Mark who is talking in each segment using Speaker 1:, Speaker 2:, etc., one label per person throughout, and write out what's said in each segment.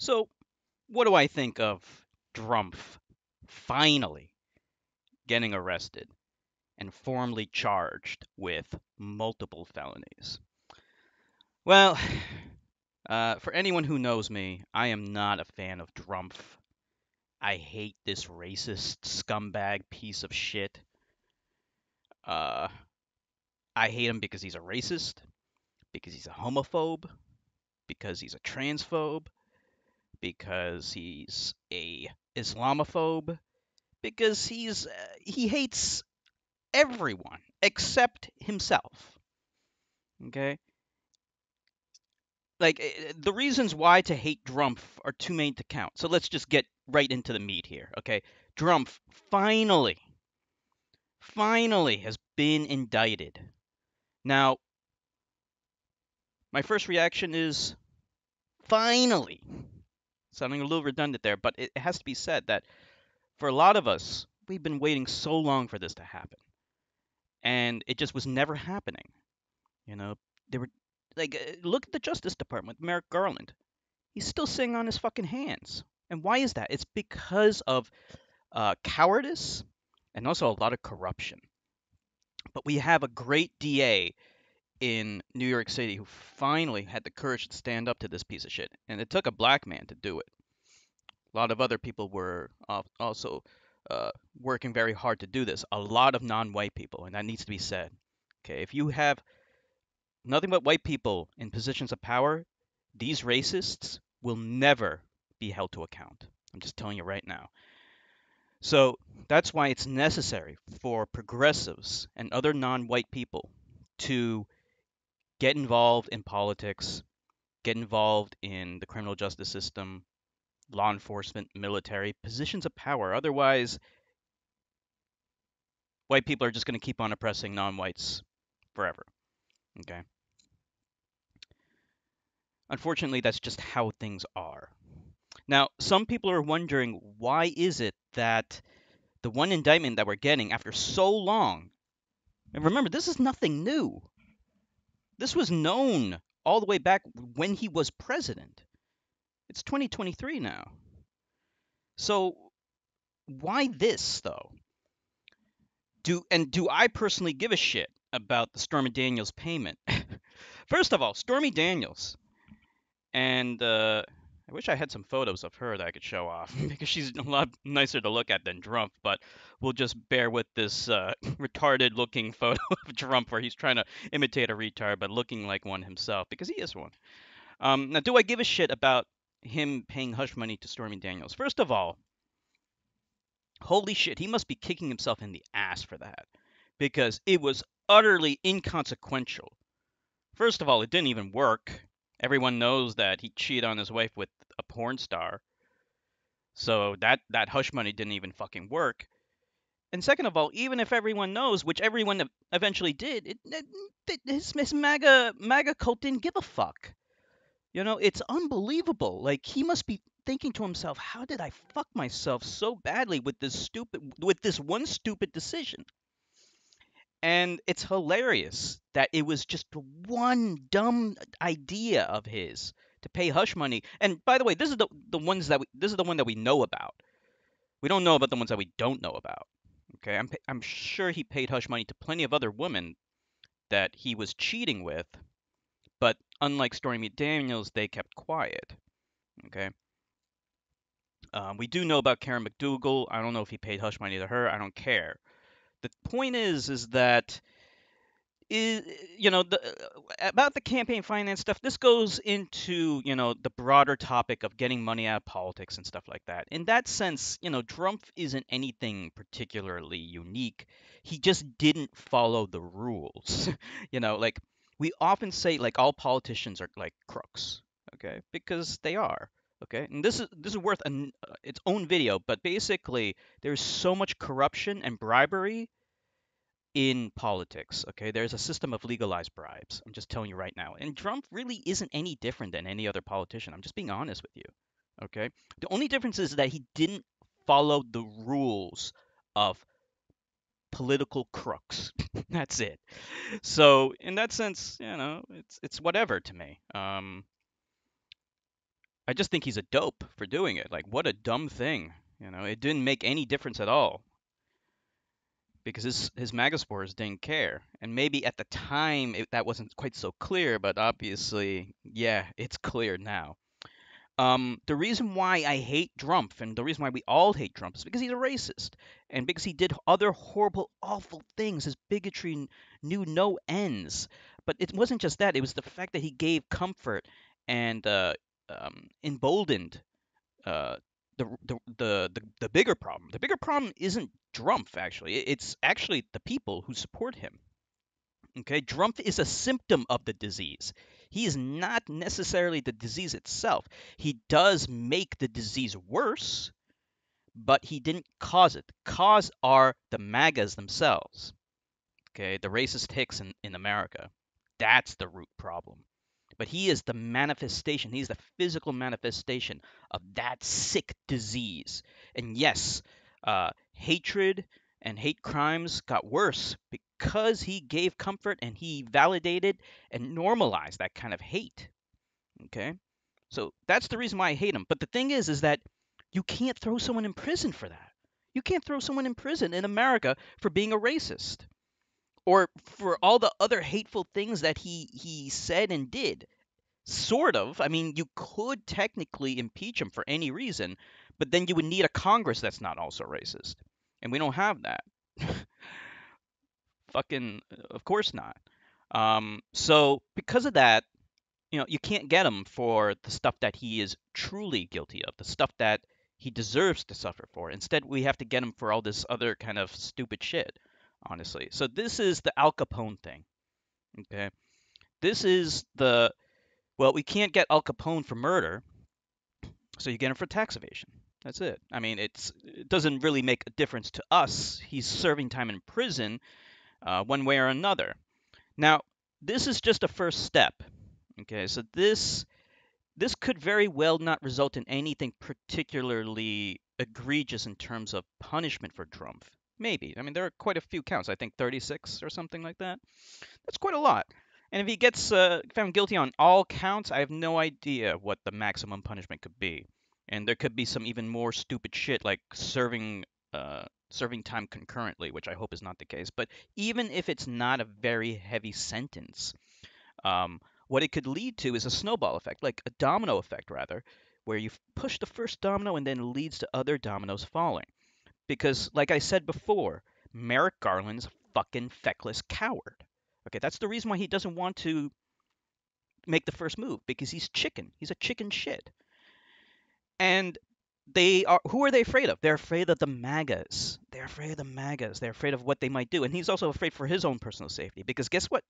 Speaker 1: So, what do I think of Drumpf finally getting arrested and formally charged with multiple felonies? Well, uh, for anyone who knows me, I am not a fan of Drumpf. I hate this racist scumbag piece of shit. Uh, I hate him because he's a racist, because he's a homophobe, because he's a transphobe, because he's a Islamophobe, because he's uh, he hates everyone except himself. Okay? Like eh, the reasons why to hate Drumpf are too many to count. So let's just get right into the meat here, okay? Drumpf finally finally has been indicted. Now, my first reaction is finally. Sounding a little redundant there, but it has to be said that for a lot of us, we've been waiting so long for this to happen. And it just was never happening. You know, they were like, uh, look at the Justice Department, Merrick Garland. He's still sitting on his fucking hands. And why is that? It's because of uh, cowardice and also a lot of corruption. But we have a great DA in New York City who finally had the courage to stand up to this piece of shit. And it took a black man to do it. A lot of other people were also uh, working very hard to do this. A lot of non white people, and that needs to be said. Okay, if you have nothing but white people in positions of power, these racists will never be held to account. I'm just telling you right now. So that's why it's necessary for progressives and other non white people to get involved in politics, get involved in the criminal justice system, law enforcement, military, positions of power. Otherwise, white people are just going to keep on oppressing non whites forever. Okay? Unfortunately, that's just how things are. Now, some people are wondering why is it that the one indictment that we're getting after so long, and remember, this is nothing new. This was known all the way back when he was president. It's 2023 now. So why this though? Do and do I personally give a shit about the Stormy Daniels payment? First of all, Stormy Daniels, and uh, I wish I had some photos of her that I could show off because she's a lot nicer to look at than Trump. But we'll just bear with this uh, retarded-looking photo of Trump where he's trying to imitate a retard but looking like one himself because he is one. Um, now, do I give a shit about him paying hush money to Stormy Daniels? First of all, holy shit, he must be kicking himself in the ass for that because it was utterly inconsequential. First of all, it didn't even work. Everyone knows that he cheated on his wife with a porn star. So that that hush money didn't even fucking work. And second of all, even if everyone knows, which everyone eventually did, it, it, his, his MAGA MAGA cult didn't give a fuck. You know, it's unbelievable. Like he must be thinking to himself, how did I fuck myself so badly with this stupid with this one stupid decision? And it's hilarious that it was just one dumb idea of his to pay hush money. And by the way, this is the the ones that we, this is the one that we know about. We don't know about the ones that we don't know about. Okay, I'm I'm sure he paid hush money to plenty of other women that he was cheating with, but unlike Stormy Daniels, they kept quiet. Okay. Um, we do know about Karen McDougal. I don't know if he paid hush money to her. I don't care the point is is that is you know the uh, about the campaign finance stuff this goes into you know the broader topic of getting money out of politics and stuff like that. In that sense you know Trump isn't anything particularly unique. He just didn't follow the rules. You know like we often say like all politicians are like crooks okay? Because they are okay and this is this is worth an, uh, its own video but basically there's so much corruption and bribery in politics okay? There's a system of legalized bribes i'm just telling you right now and trump really isn't any different than any other politician i'm just being honest with you okay? The only difference is that he didn't follow the rules of political crooks that's it. So in that sense you know it's it's whatever to me um I just think he's a dope for doing it. Like, what a dumb thing. You know, it didn't make any difference at all because his his magaspores didn't care, and maybe at the time it, that wasn't quite so clear, but obviously, yeah, it's clear now. Um, the reason why I hate Drumpf and the reason why we all hate Trump is because he's a racist and because he did other horrible, awful things. His bigotry knew no ends. But it wasn't just that; it was the fact that he gave comfort and uh, um, emboldened uh, the, the, the the the bigger problem. The bigger problem isn't Drumpf actually. It's actually the people who support him. Okay, Drumpf is a symptom of the disease. He is not necessarily the disease itself. He does make the disease worse, but he didn't cause it. Cause are the MAGAs themselves. Okay, the racist hicks in, in America. That's the root problem. But he is the manifestation, he's the physical manifestation of that sick disease. And yes, uh, hatred and hate crimes got worse because he gave comfort and he validated and normalized that kind of hate. Okay? So that's the reason why I hate him. But the thing is, is that you can't throw someone in prison for that. You can't throw someone in prison in America for being a racist or for all the other hateful things that he he said and did. Sort of. I mean, you could technically impeach him for any reason, but then you would need a Congress that's not also racist. And we don't have that. Fucking, of course not. Um, so because of that, you know, you can't get him for the stuff that he is truly guilty of, the stuff that he deserves to suffer for. Instead, we have to get him for all this other kind of stupid shit honestly. So this is the Al Capone thing. Okay. This is the well, we can't get Al Capone for murder, so you get him for tax evasion. That's it. I mean, it's it doesn't really make a difference to us. He's serving time in prison, uh, one way or another. Now, this is just a first step. Okay, so this this could very well not result in anything particularly egregious in terms of punishment for Drumpf. Maybe. I mean, there are quite a few counts. I think 36 or something like that. That's quite a lot. And if he gets uh, found guilty on all counts, I have no idea what the maximum punishment could be. And there could be some even more stupid shit like serving uh, serving time concurrently, which I hope is not the case. But even if it's not a very heavy sentence, um, what it could lead to is a snowball effect, like a domino effect, rather, where you push the first domino and then leads to other dominoes falling. Because, like I said before, Merrick Garland's a fucking feckless coward. Okay, that's the reason why he doesn't want to make the first move because he's chicken. He's a chicken shit. And they are who are they afraid of? They're afraid of the MAGAs. They're afraid of the MAGAs. They're afraid of what they might do. And he's also afraid for his own personal safety because guess what?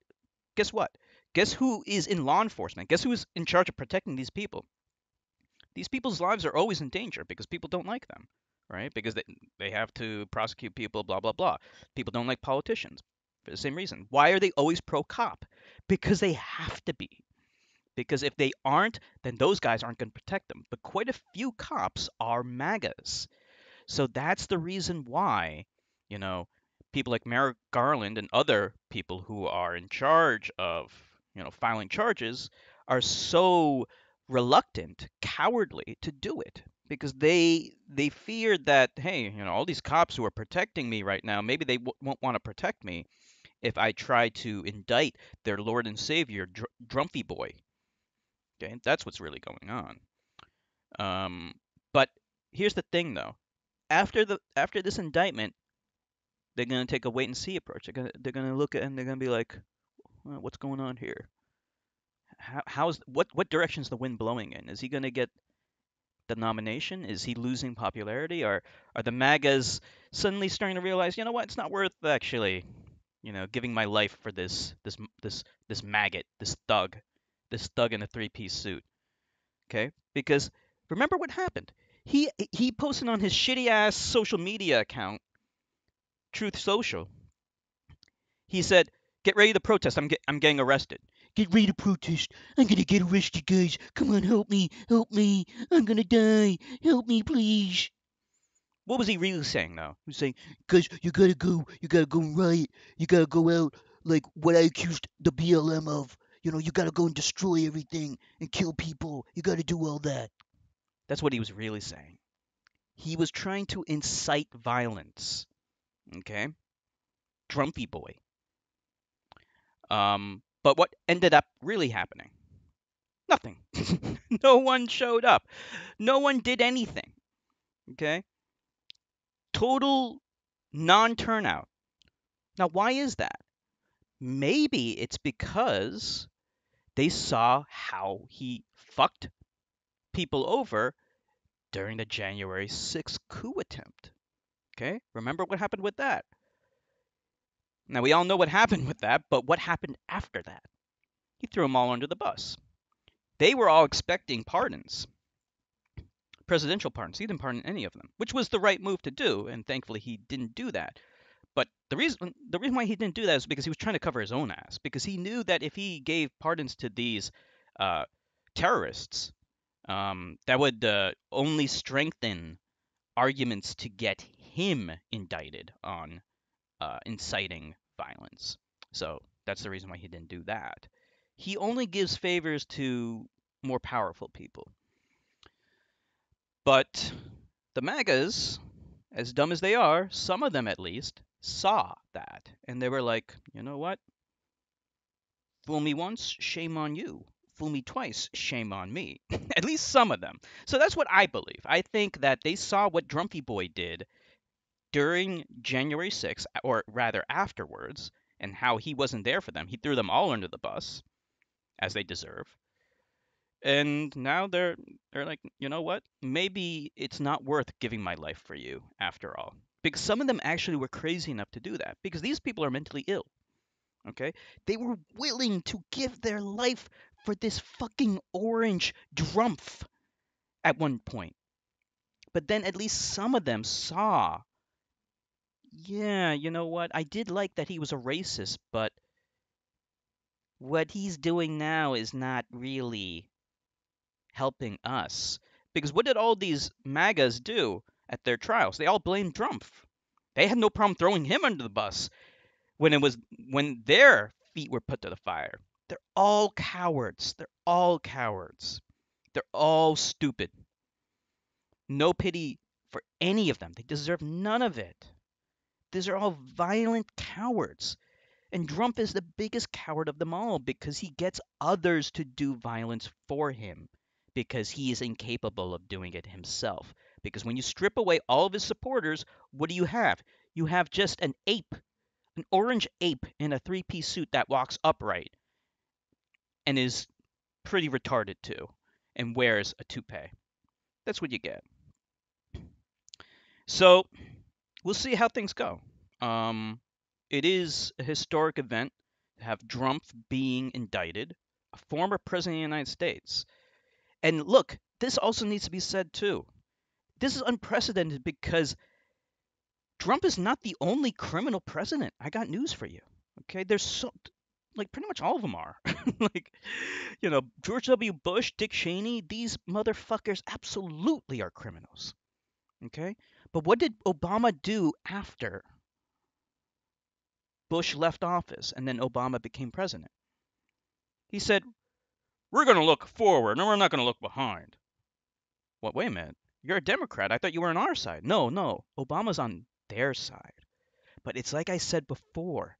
Speaker 1: Guess what? Guess who is in law enforcement? Guess who is in charge of protecting these people? These people's lives are always in danger because people don't like them right? Because they, they have to prosecute people, blah, blah, blah. People don't like politicians for the same reason. Why are they always pro cop? Because they have to be. Because if they aren't, then those guys aren't going to protect them. But quite a few cops are MAGAs. So that's the reason why, you know, people like Merrick Garland and other people who are in charge of, you know, filing charges are so reluctant, cowardly to do it because they they feared that hey, you know, all these cops who are protecting me right now, maybe they w- won't want to protect me if I try to indict their Lord and Savior, Dr- Drumpfy Boy. Okay, that's what's really going on. Um, but here's the thing, though. After the after this indictment, they're gonna take a wait and see approach. They're gonna they're gonna look at and they're gonna be like, what's going on here? How, how's what what direction's the wind blowing in? Is he gonna get the nomination? Is he losing popularity? Or are the MAGAs suddenly starting to realize, you know what, it's not worth actually, you know, giving my life for this this this this maggot, this thug, this thug in a three-piece suit? Okay, because remember what happened. He he posted on his shitty ass social media account, Truth Social. He said, "Get ready to protest. I'm get, I'm getting arrested." Get ready to protest. I'm gonna get arrested, guys. Come on, help me. Help me. I'm gonna die. Help me, please. What was he really saying, though? He was saying, guys, you gotta go. You gotta go riot. You gotta go out like what I accused the BLM of. You know, you gotta go and destroy everything and kill people. You gotta do all that. That's what he was really saying. He was trying to incite violence. Okay? Drumpfy boy. Um, but what ended up really happening? Nothing. no one showed up. No one did anything. Okay? Total non turnout. Now, why is that? Maybe it's because they saw how he fucked people over during the January 6th coup attempt. Okay? Remember what happened with that? Now, we all know what happened with that, but what happened after that? He threw them all under the bus. They were all expecting pardons, presidential pardons. He didn't pardon any of them, which was the right move to do, and thankfully he didn't do that. But the reason the reason why he didn't do that is because he was trying to cover his own ass. Because he knew that if he gave pardons to these uh, terrorists, um, that would uh, only strengthen arguments to get him indicted on uh, inciting violence. So that's the reason why he didn't do that. He only gives favors to more powerful people. But the MAGAs, as dumb as they are, some of them at least, saw that. And they were like, you know what? Fool me once, shame on you. Fool me twice, shame on me. at least some of them. So that's what I believe. I think that they saw what Drumpfy Boy did during January 6th, or rather afterwards, and how he wasn't there for them. He threw them all under the bus, as they deserve. And now they're they're like, you know what? Maybe it's not worth giving my life for you after all. Because some of them actually were crazy enough to do that. Because these people are mentally ill. Okay? They were willing to give their life for this fucking orange drumpf at one point. But then at least some of them saw yeah, you know what? I did like that he was a racist, but what he's doing now is not really helping us. Because what did all these MAGAs do at their trials? They all blamed Trump. They had no problem throwing him under the bus when it was when their feet were put to the fire. They're all cowards. They're all cowards. They're all stupid. No pity for any of them. They deserve none of it. These are all violent cowards. And Trump is the biggest coward of them all because he gets others to do violence for him because he is incapable of doing it himself. Because when you strip away all of his supporters, what do you have? You have just an ape, an orange ape in a three piece suit that walks upright and is pretty retarded too and wears a toupee. That's what you get. So we'll see how things go. Um, it is a historic event to have Trump being indicted, a former president of the United States. And look, this also needs to be said too. This is unprecedented because Trump is not the only criminal president. I got news for you. Okay, there's so like pretty much all of them are. like, you know, George W. Bush, Dick Cheney, these motherfuckers absolutely are criminals. Okay? But what did Obama do after Bush left office and then Obama became president? He said, We're going to look forward and we're not going to look behind. What? Wait a minute. You're a Democrat. I thought you were on our side. No, no. Obama's on their side. But it's like I said before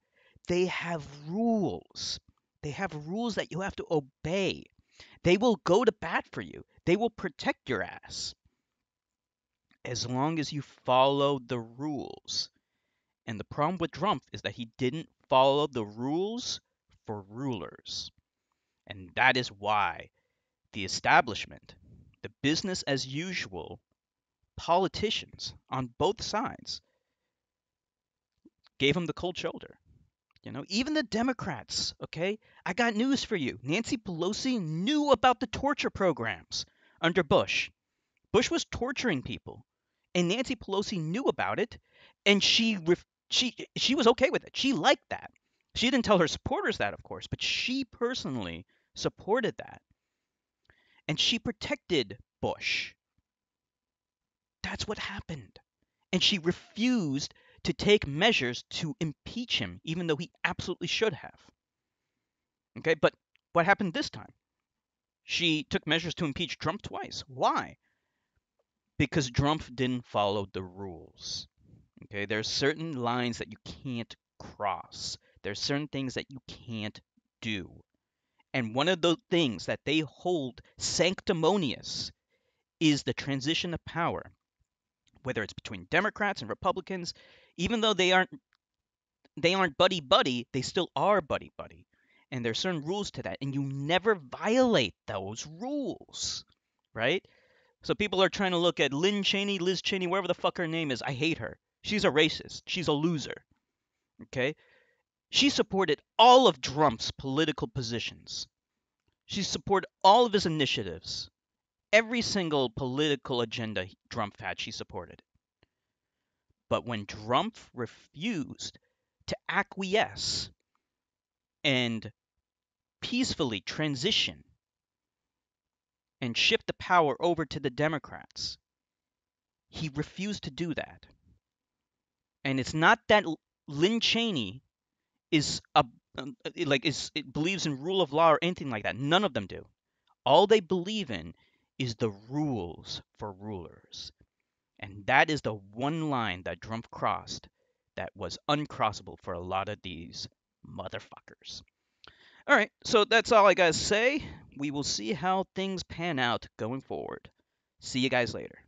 Speaker 1: they have rules. They have rules that you have to obey. They will go to bat for you, they will protect your ass as long as you follow the rules. And the problem with Trump is that he didn't follow the rules for rulers. And that is why the establishment, the business as usual, politicians on both sides gave him the cold shoulder. You know, even the Democrats, okay? I got news for you. Nancy Pelosi knew about the torture programs under Bush. Bush was torturing people and Nancy Pelosi knew about it, and she ref- she she was okay with it. She liked that. She didn't tell her supporters that, of course, but she personally supported that, and she protected Bush. That's what happened, and she refused to take measures to impeach him, even though he absolutely should have. Okay, but what happened this time? She took measures to impeach Trump twice. Why? Because Trump didn't follow the rules. Okay, there are certain lines that you can't cross. There are certain things that you can't do. And one of the things that they hold sanctimonious is the transition of power, whether it's between Democrats and Republicans, even though they aren't they aren't buddy buddy, they still are buddy buddy. And there are certain rules to that, and you never violate those rules, right? So people are trying to look at Lynn Cheney, Liz Cheney, wherever the fuck her name is. I hate her. She's a racist. She's a loser. Okay? She supported all of Trump's political positions. She supported all of his initiatives. Every single political agenda Trump had, she supported. But when Trump refused to acquiesce and peacefully transition and shift the power over to the Democrats, he refused to do that. And it's not that Lynn Cheney is a um, like is it believes in rule of law or anything like that. None of them do. All they believe in is the rules for rulers. And that is the one line that Trump crossed that was uncrossable for a lot of these motherfuckers. All right, so that's all I got to say. We will see how things pan out going forward. See you guys later.